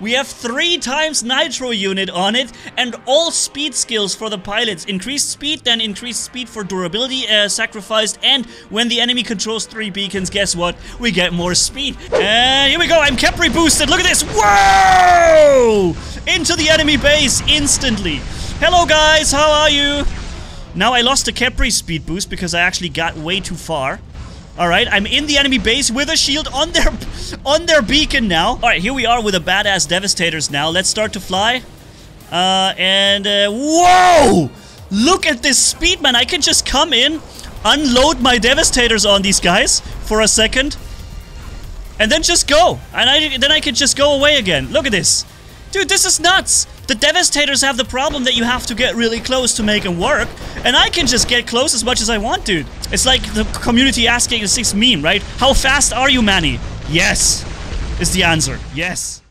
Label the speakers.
Speaker 1: We have three times nitro unit on it and all speed skills for the pilots. Increased speed, then increased speed for durability uh, sacrificed. And when the enemy controls three beacons, guess what? We get more speed. And here we go. I'm Khepri boosted. Look at this. Whoa! Into the enemy base instantly. Hello guys, how are you? Now I lost the Khepri speed boost because I actually got way too far. Alright, I'm in the enemy base with a shield on their on their beacon now. Alright, here we are with the badass Devastators now. Let's start to fly. Uh, and, uh, whoa! Look at this speed, man. I can just come in, unload my Devastators on these guys for a second, and then just go. And I, then I can just go away again. Look at this. Dude, this is nuts! The Devastators have the problem that you have to get really close to make them work, and I can just get close as much as I want, dude. It's like the community asking a six meme, right? How fast are you, Manni? Yes, is the answer. Yes.